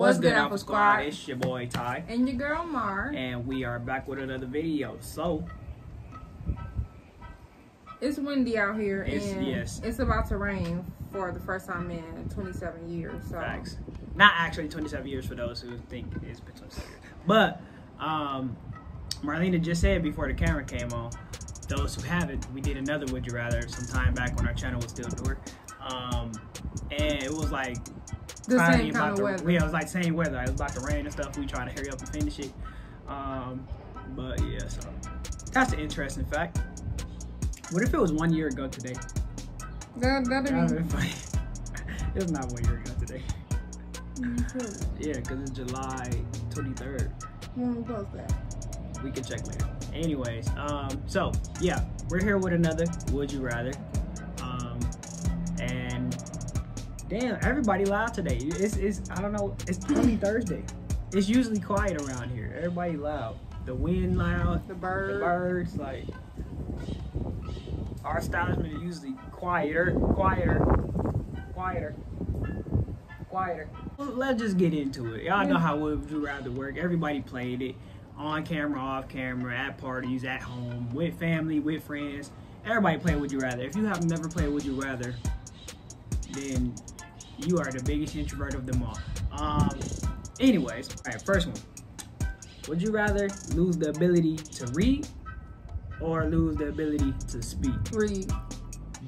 What's, good, Alpha Alpha Squad? It's your boy Ty, And your girl Mar. and we are back with another video. So, It's windy out here, It's- and yes. it's about to rain for the first time in 27 years. So facts. Not actually 27 years for those who think it's been 27 years. But, um, Marlena just said before the camera came on, those who haven't, we did another Would You Rather some time back when our channel was still newer. Um, and it was like, the same kind of the- weather. Yeah, it was like same weather. It was about to rain and stuff. We trying to hurry up and finish it. Um, but yeah, so that's an interesting fact. What if it was one year ago today? That, that'd That be. funny. it's not one year ago today. Yeah, because it's July 23rd. When we post that. We can check later. Anyways, um, so yeah, we're here with another Would You Rather. Damn, everybody loud today. It's, it's I don't know, it's only Thursday. It's usually quiet around here. Everybody loud. The wind loud, The the bird. birds, like our establishment is usually quieter, quieter, quieter, quieter. Let's just get into it. Y'all know how Would You Rather work. Everybody played it on camera, off camera, at parties, at home, with family, with friends. Everybody play Would You Rather. If you have never played Would You Rather, then you are the biggest introvert of them all. Um, anyways, all right, first one. Would you rather lose the ability to read or lose the ability to speak? Read.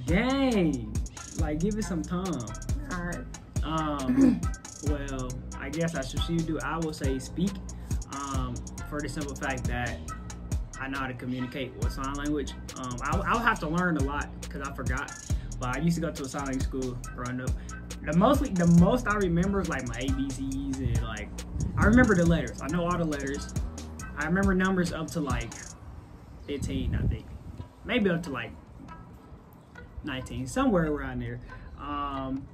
Dang, like give it some time. All right. Um, well, I guess I should see you do. I will say speak, um, for the simple fact that I know how to communicate with sign language. Um, I'll, I'll have to learn a lot because I forgot. But I used to go to a sign language school growing up. The mostly, the most I remember is like my ABCs and like I remember the letters. I know all the letters. I remember numbers up to like 15, I think, maybe up to like 19, somewhere around there. Um,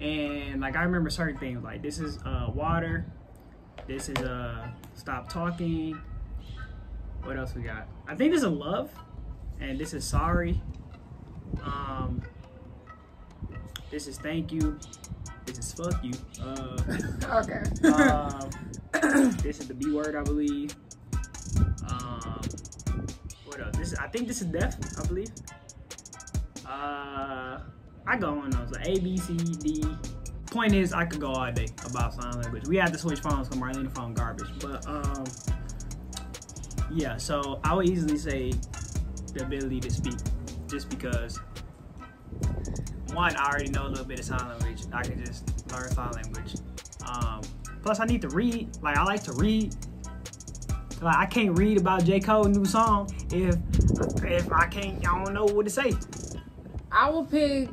and like I remember certain things like this is uh water, this is uh stop talking. What else we got? I think this is love, and this is sorry. Um, this is thank you. This is fuck you. Uh, Okay. um, this is the B word, I believe. Um, what else? This is, I think this is death, I believe. Uh, I go on those like A, B, C, D. Point is, I could go all day about sign language. We had to switch phones because Marlena phone garbage, but um, yeah. So I would easily say the ability to speak, just because one, I already know a little bit of sign language. I can just learn sign language. Um, plus, I need to read. Like, I like to read. Like, I can't read about J. Cole new song if if I can't. I don't know what to say. I will pick.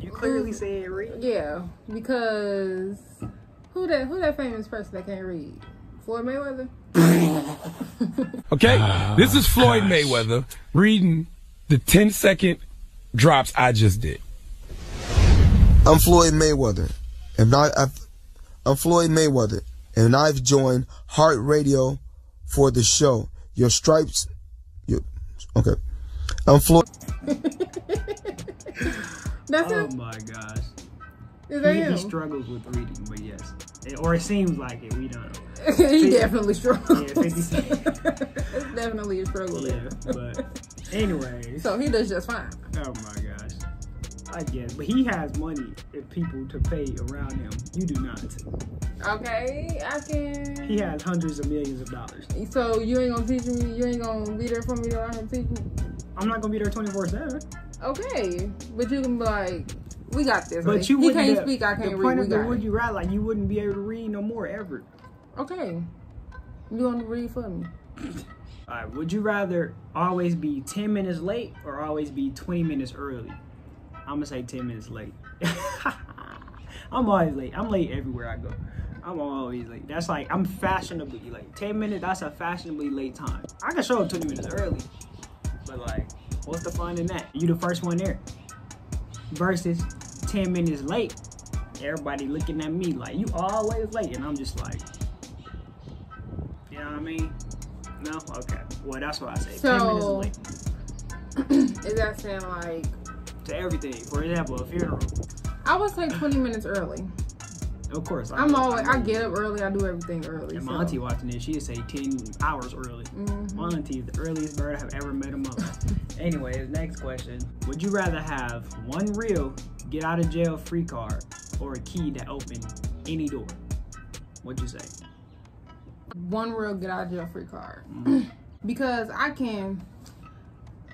You clearly said read. Yeah, because who that who that famous person that can't read? Floyd Mayweather. Okay, this is Floyd Mayweather reading the 10 second drops I just did. I'm Floyd Mayweather, and I, I've, I'm Floyd Mayweather, and I've joined Heart Radio for the show. Your stripes, your, okay. I'm Floyd. That's Oh him. my gosh. Is that He, him? he struggles with reading, but yes. It- or it seems like it. We don't know. he definitely struggles. Yeah, 50 it's definitely a struggle Yeah, there. but anyway. So he does just fine. Oh my gosh. I guess. But he has money and people to pay around him. You do not. Okay, I can. He has hundreds of millions of dollars. So you ain't gonna teach me. You ain't gonna be there for me to learn how teach me. I'm not gonna be there 24 7. Okay, but you can be like, we got this. But Like, you he can't the, speak. I can't point read. We of the would it. you rather like you wouldn't be able to read no more ever. Okay, you to read for me? Alright, would you rather always be 10 minutes late or always be 20 minutes early? I'm gonna say 10 minutes late. I'm always late. I'm late everywhere I go. I'm always late. That's like I'm fashionably late. 10 minutes, that's a fashionably late time. I can show up 20 minutes early. But like, what's the fun in that? You the first one there. Versus 10 minutes late. Everybody looking at me like you always late. And I'm just like, you know what I mean? No? Okay. Well, that's what I say. 10 minutes late Is that saying like to everything. For example, a funeral. I would say 20 minutes early? Of course. I I'm always I get up early. I do everything early. And so. my auntie watching this, she'd say 10 hours early. Mhm. My auntie is the earliest bird I've ever met in my life. Anyways, next question. Would you rather have one real get out of jail free card or a key that open any door? What'd you say? One real get out of jail free card Mm-hmm. because I can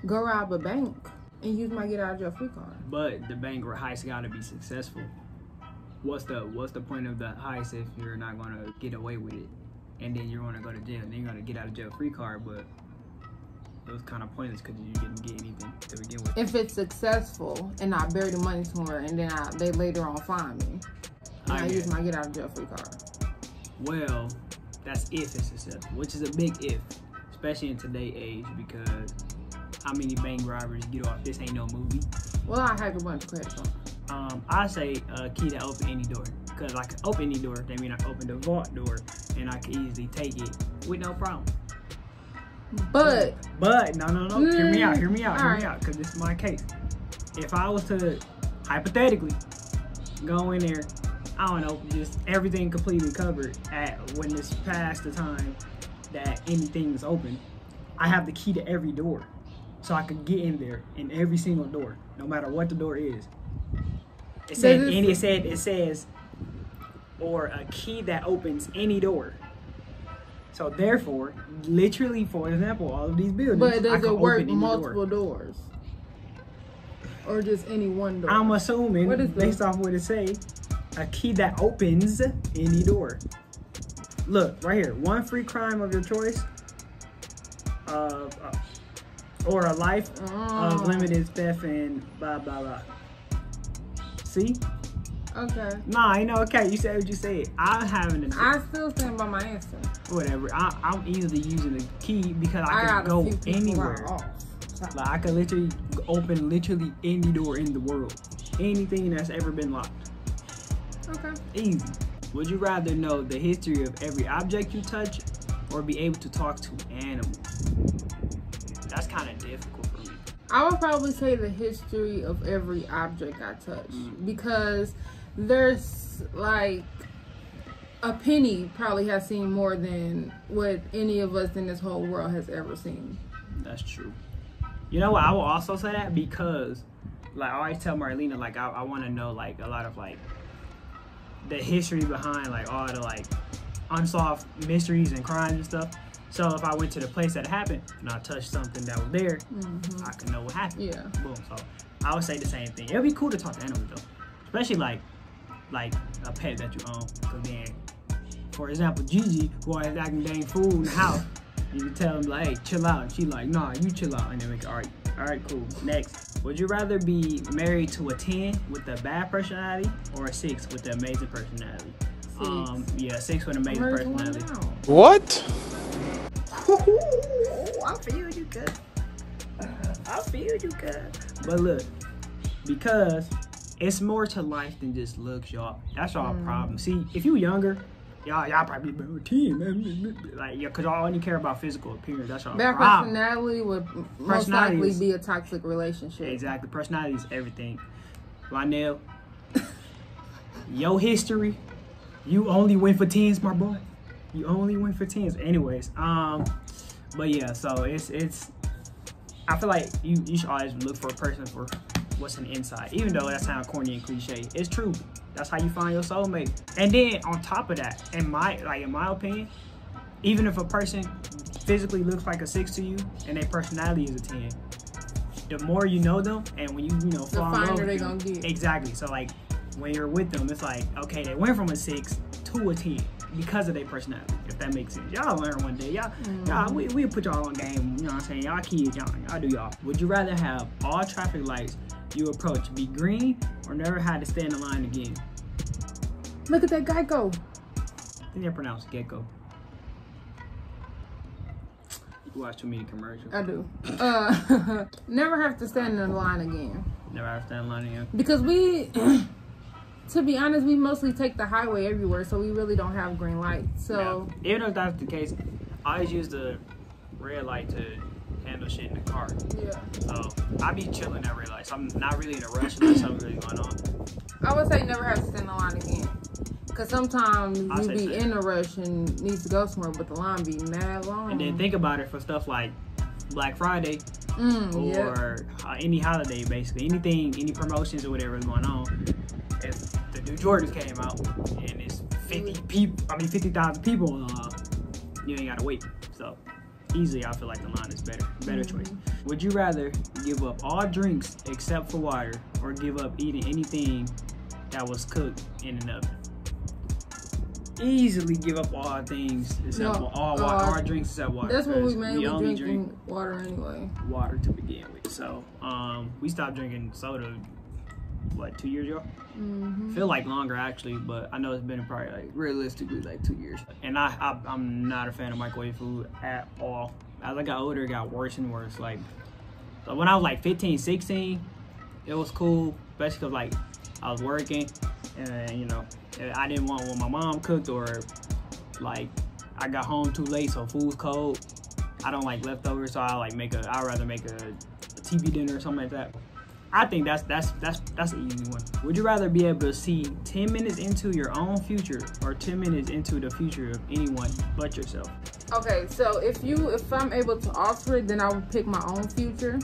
go rob a bank and use my get out of jail free card. But the bank heist got to be successful. What's the What's the point of the heist if you're not gonna get away with it, and then you're gonna go to jail, and then you're gonna get out of jail free card, but it was kind of pointless because you didn't get anything to begin with. If it's successful and I bury the money somewhere and then I, they later on find me, I, I use get- my get out of jail free card. Well, that's if it's successful, which is a big if, especially in today's age because how many bank robbers get off? This ain't no movie. Well, I hack a bunch of credit cards. Um, I say a key to open any door because I can open any door. That mean I open the vault door and I can easily take it with no problem. But But no, no, no. Hear me out. Hear me out. Hear me out. Because this is my case. If I was to hypothetically go in there, I don't know, just everything completely covered at when it's past the time that anything is open, I have the key to every door, so I could get in there in every single door, no matter what the door is. It said, and it said, it says, or a key that opens any door. So therefore, literally, for example, all of these buildings, but I does it work multiple door. doors? Or just any one door? I'm assuming, What is based this? off what it say, a key that opens any door. Look right here, one free crime of your choice, uh, uh, or a life Oh. of limited theft and blah blah blah. See? Okay. Nah, you know, okay, you said what you said. I'm having a I still stand by my answer. whatever. I, I'm easily using the key because I, I, can go a few people anywhere. who are off. Like I could literally open literally any door in the world, anything that's ever been locked. Okay. Easy. Would you rather know the history of every object you touch or be able to talk to animals? I would probably say the history of every object I touch Mm. because there's like a penny probably has seen more than what any of us in this whole world has ever seen. That's true. You know what? I will also say that because, like, I always tell Marlena, like, I, I want to know, like, a lot of, like, the history behind, like, all the, like, unsolved mysteries and crimes and stuff. So if I went to the place that happened and I touched something that was there, I could know what happened. Yeah. Boom. So I would say the same thing. It'd be cool to talk to animals though, especially like like a pet that you own. Cause then, for example, Gigi, who always acting dang fool in the house, you can tell him like, hey, chill out. And she like, nah, you chill out. And then we can, all right, all right, cool. Next, would you rather be married to a ten with a bad personality or a six with an amazing personality? Six. Um, yeah, six with an amazing married to one personality. What? I feel you good. I feel you good. But look, because it's more to life than just looks, y'all. That's all Mm. problem. See, if you younger, y'all y'all probably be a team, man. Like, yeah, cause y'all only care about physical appearance. That's our Bad problem. personality would most likely is- be a toxic relationship. Exactly. Personality is everything. Lionel, your history, you only win for tens, my boy. You only win for tens. Anyways, um, but yeah, so it's it's. I feel like you you should always look for a person for what's an inside, even though that sounds corny and cliche. It's true. That's how you find your soulmate. And then on top of that, in my like in my opinion, even if a person physically looks like a six to you and their personality is a ten, the more you know them and when you you know The fall in love finer with they them- gonna get. exactly so like when you're with them it's like okay they went from a six to a 10 because of their personality if that makes sense. Y'all learn one day. Y'all y'all we, we put y'all on game you know what i'm saying? Y'all kids y'all, y'all do y'all. Would you rather have all traffic lights you approach be green or never had to stand in line again? Look at that Geico. I think they pronounce gecko. You watch too many commercials. I do. Uh, never have to stand in line again. never have to stand in line again. Because we, to be honest, we mostly take the highway everywhere, so we really don't have green lights. So Yeah. even if that's the case, I always use the red light to handle shit in the car. yeah, So I be chilling at red lights. I'm not really in a rush unless something really going on. I would say never have to stand in line again. Cause sometimes I'll you be same. in a rush and needs to go somewhere, but the line be mad long. And then think about it for stuff like Black Friday mm, or uh, any holiday, basically anything, any promotions or whatever is going on. If new Jordans came out and it's 50 people, I mean 50,000 people, uh, you ain't gotta wait. So easily, I feel like the line is better, better choice. Would you rather give up all drinks except for water, or give up eating anything that was cooked in an oven? Easily give up all things except No, all uh, water, all drinks except water. That's what we mainly we only drinking drink water anyway. water to begin with. So um, we stopped drinking soda what two years ago. hmm Feel like longer actually, but I know it's been probably like realistically like two years. And I, I I'm not a fan of microwave food at all. As I got older, it got worse and worse. Like so when I was like 15, 16, it was cool, especially because like I was working and you know I didn't want what my mom cooked or like I got home too late, so food's cold. I don't like leftovers, so I like make a. I'd rather make a, a TV dinner or something like that. I think that's that's that's that's an easy one. Would you rather be able to see 10 minutes into your own future or 10 minutes into the future of anyone but yourself? Okay, so if you if I'm able to alter it, then I would pick my own future.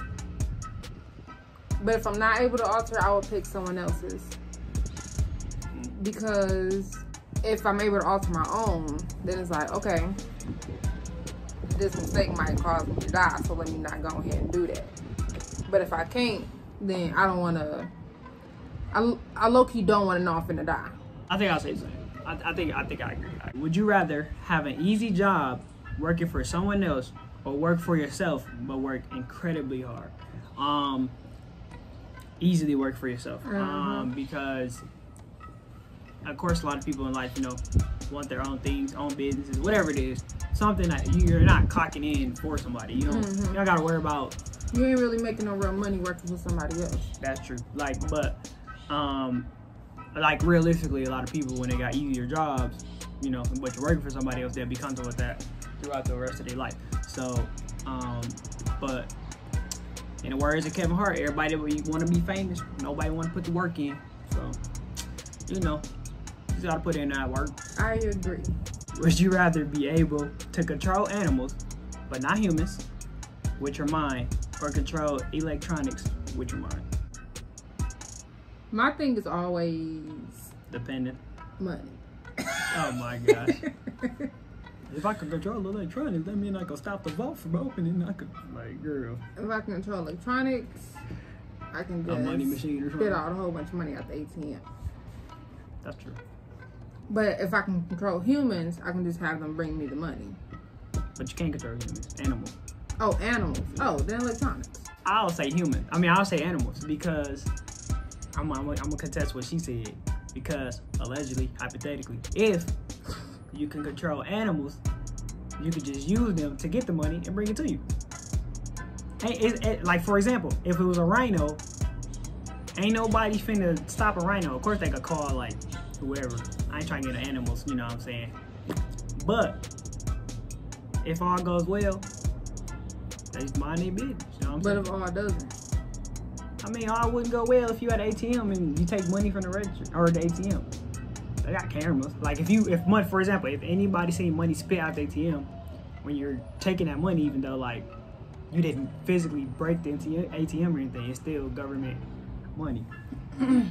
But if I'm not able to alter, I would pick someone else's. Because if I'm able to alter my own, then it's like, okay, this mistake might cause me to die, so let me not go ahead and do that. But if I can't, then I don't want to. I, I low key don't want to know I'm finna die. I think I'll say the same. I, I think I think I agree. Would you rather have an easy job working for someone else or work for yourself but work incredibly hard? Um, easily work for yourself. Um, because of course a lot of people in life, you know, want their own things, own businesses, whatever it is. Something that you're not clocking in for somebody. You know, you don't gotta worry about You ain't really making no real money working for somebody else. That's true. Like, but, um, like realistically, a lot of people when they got easier jobs, you know, but you're working for somebody else, they'll be comfortable with that throughout the rest of their life. So, um, but in the words of Kevin Hart, everybody want to be famous. Nobody want to put the work in. So, you know, you gotta put in that work. I agree. Would you rather be able to control animals, but not humans, with your mind, or control electronics with your mind? My thing is always Dependent. money. Oh my gosh. if I could control electronics, that mean I could stop the vault from opening. I could, like, girl, If I can control electronics, I can a just money machine or spit out a whole bunch of money out the ATM. That's true. But if I can control humans, I can just have them bring me the money. But you can't control humans, animals. Oh, animals. Oh, then electronics. I'll say human. I mean, I'll say animals because I'm, I'm, I'm gonna contest what she said. Because allegedly, hypothetically, if you can control animals, you could just use them to get the money and bring it to you. Hey, it, it, eh, like for example, if it was a rhino, ain't nobody finna stop a rhino. Of course, they could call like whoever. I ain't trying to get animals, you know what I'm saying. But if all goes well, they just mind their business. You know what I'm But saying? if all doesn't, I mean, all wouldn't go well if you had an ATM and you take money from the register or the ATM. They got cameras. Like if you, if money, for example, if anybody seen money spit out the ATM when you're taking that money, even though like you didn't physically break the ATM or anything, it's still government money.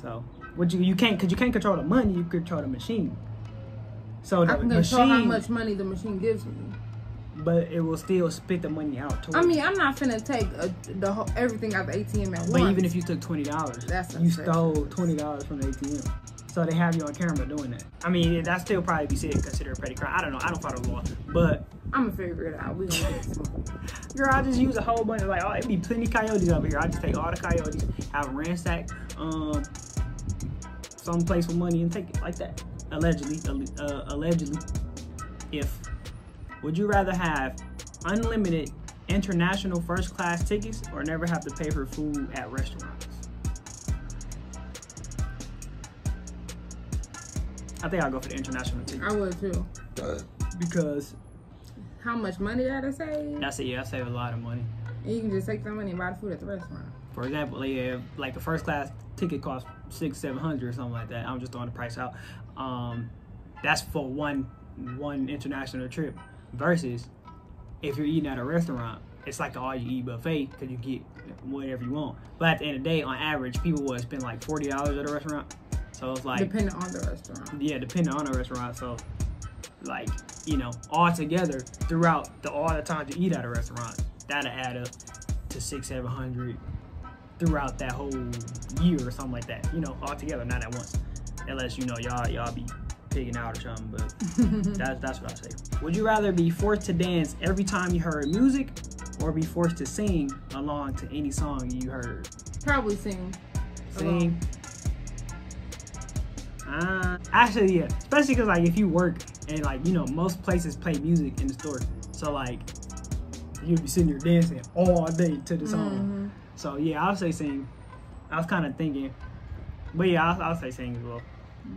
so what you you can't because you can't control the money, you control the machine. So the I can control how much money the machine gives me. But it will still spit the money out. I mean, I'm not finna take a, the whole, everything out the ATM at But once. even if you took twenty dollars, That's you stole twenty dollars from the ATM. So they have you on camera doing that. I mean, that still probably be said considered a petty crime. I don't know. I don't follow the law, but I'm gonna figure it out. We gonna get this one. girl, I just use a whole bunch of like, oh, it'd be plenty coyotes over here. I just take all the coyotes, have them ransack, um, some place with money and take it like that. Allegedly, uh, allegedly. If would you rather have unlimited international first class tickets or never have to pay for food at restaurants? I think I'll go for the international tickets I would too. because How much money did I save? that's it. Yeah, I save a lot of money. And you can just take that money and buy the food at the restaurant. For example, like, uh, like the first class ticket costs six, seven hundred or something like that. I'm just throwing the price out. Um, that's for one one international trip. Versus if you're eating at a restaurant, it's like all you eat buffet because you get whatever you want. But at the end of the day, on average, people would spend like forty dollars at a restaurant. So it's like Depending on the restaurant. yeah, depending on the restaurant. So, like, you know, all together throughout the all the time you eat at a restaurant, that'll add up to six, seven hundred throughout that whole year or something like that. You know, all together, not at once. Unless you know y'all y'all be pigging out or something, but that's that's what I say. Would you rather be forced to dance every time you heard music, or be forced to sing along to any song you heard? Probably sing. Sing. Uh, actually, yeah. Especially because like if you work and like you know most places play music in the store, so like you'd be sitting there dancing all day to the song. So yeah, I'll say sing. I was kind of thinking, but yeah, I'll, I'll say sing as well.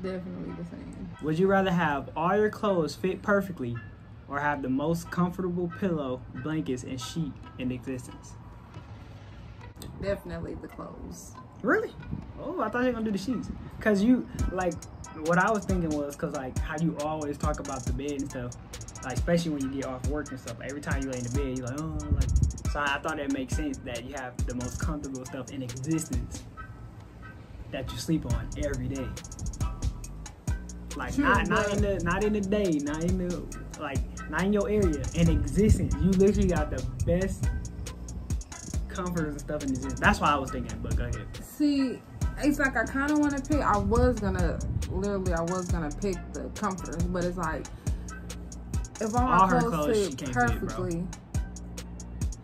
Definitely the same. Would you rather have all your clothes fit perfectly, or have the most comfortable pillow, blankets, and sheet in existence? Definitely the clothes. Really? Oh, I thought you were gonna do the sheets. Cause you like what I was thinking was cause like how you always talk about the bed and stuff. Like especially when you get off work and stuff. Every time you lay in the bed, you're like, oh, like. So I thought it makes sense that you have the most comfortable stuff in existence that you sleep on every day. Like True, not not in the not in the day, not in the like not in your area in existence. You literally got the best comforters and stuff in existence. That's why I was thinking. But go ahead. See, it's like I kind of want to pick. I was gonna, literally, I was gonna pick the comforters, but it's like if all my All her clothes, fit can't fit, perfectly,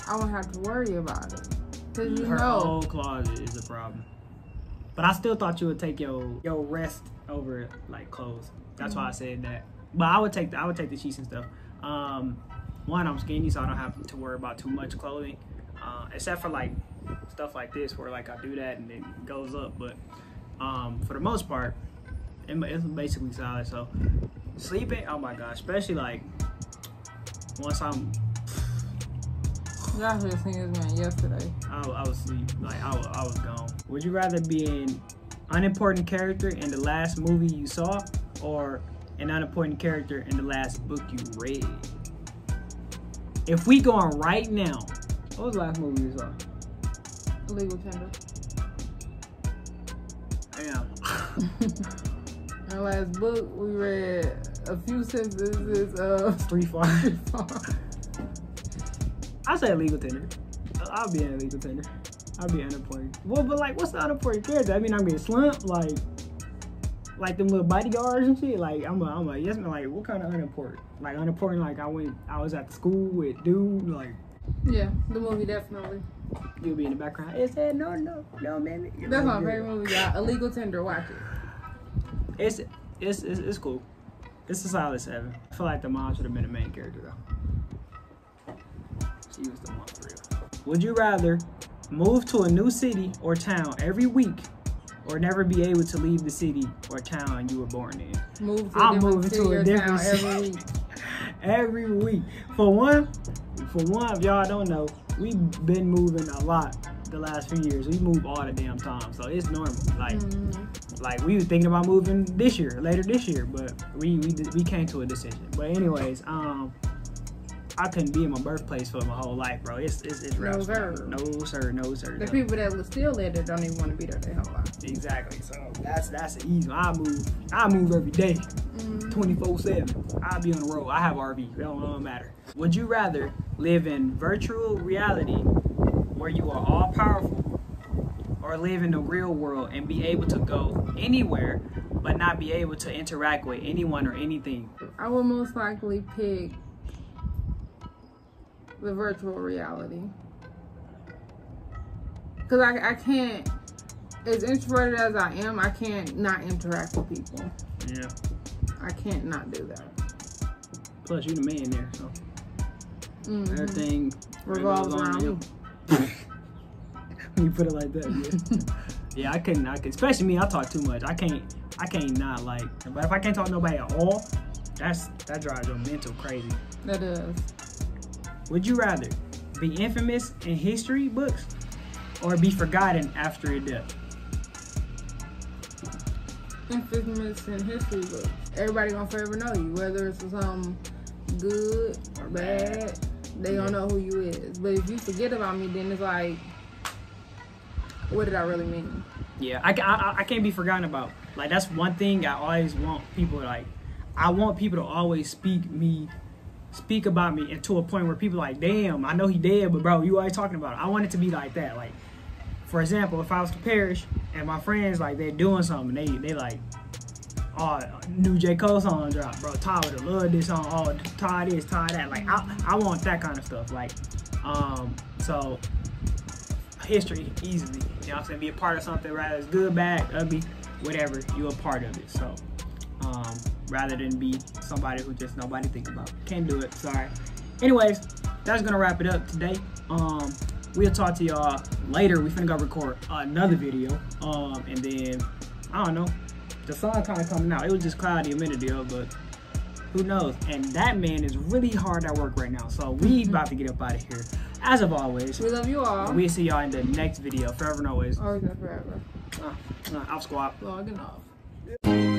I won't have to worry about it. Cause mm-hmm. you her know, whole closet is a problem. But I still thought you would take your your rest over like clothes. That's why I said that. But I would take the, I would take the sheets and stuff. Um, one, I'm skinny, so I don't have to worry about too much clothing, uh, except for like stuff like this where like I do that and it goes up. But um, for the most part, it, it's basically solid. So sleeping, oh my gosh, especially like once I'm y'all should have seen this man yesterday. I, I was asleep. Like I, was- I was gone. Would you rather be an unimportant character in the last movie you saw, or an unimportant character in the last book you read? If we going right now, what was the last movie you saw? Illegal tender. Damn. Our last book, we read a few sentences of. Three far. I say illegal tender. I'll be an illegal tender. I'll be unimportant. Well, but like, what's the unimportant character? I mean, I'm getting slumped, like, like them little bodyguards and shit. Like, I'm a, I'm a yes man. Like, what kind of unimportant? Like unimportant. Like, I went, I was at school with dude. Like, yeah, the movie definitely. you'll be in the background. It said no, no, no, man. That's my favorite movie, y'all. Illegal tender. Watch it. It's, it's, it's, it's cool. It's a solid seven. I feel like the mom should have been the main character though. She was the one for real. Would you rather move to a new city or town every week, or never be able to leave the city or town you were born in? Move to a I'm moving to a different town every city. week. every week. For one, for one, if y'all don't know, we've been moving a lot the last few years. We move all the damn time, so it's normal. Like, Mm-hmm. like we were thinking about moving this year, later this year, but we we we came to a decision. But anyways, um. I couldn't be in my birthplace for my whole life, bro. It's it's, it's No, sir. No sir, no sir. The no. people that will still live there don't even want to be there their whole life. Exactly. So that's that's an easy. one. I move. I move every day, mm-hmm. twenty four seven. I'll be on the road. I have RV. It don't, it don't matter. Would you rather live in virtual reality, where you are all powerful, or live in the real world and be able to go anywhere, but not be able to interact with anyone or anything? I would most likely pick the virtual reality. Because I, I can't, as introverted as I am, I can't not interact with people. Yeah. I can't not do that. Plus, you're the man there, so Mhm. everything Revolves around you. when you put it like that, yeah. yeah, I couldn't. I could, especially me. I talk too much. I can't. I can't not like. But if I can't talk to nobody at all, that's that drives your mental crazy. That does. Would you rather be infamous in history books or be forgotten after your death? infamous in history books. Everybody gonna forever know you, whether it's something good or bad. They gonna know who you is. But if you forget about me, then it's like, what did I really mean? Yeah, I, I, I can't be forgotten about. Like that's one thing I always want people like. I want people to always speak me, speak about me, and to a point where people like, damn, I know he dead, but bro, you always talking about it. I want it to be like that. Like, for example, if I was to perish and my friends like they're doing something, they they like, oh, new J Cole song drop, bro. Ty would loved this song. Oh, Ty this, Ty that. Like, I I want that kind of stuff. Like, um, so history easily. You know what I'm saying? Be a part of something, rather it's good, bad, ugly, whatever, you're a part of it. So um, rather than be somebody who just nobody think about. Can't do it, sorry. Anyways, that's gonna wrap it up today. Um, we'll talk to y'all later. We finna go record another video. Um, and then I don't know. The sun kind of coming out. It was just cloudy a minute ago, but who knows? And that man is really hard at work right now. So we about to get up out of here. As of always, We love you all. we'll see y'all in the next video. Forever and always. Always and forever. Uh, uh, Alpha Squad. Logging off.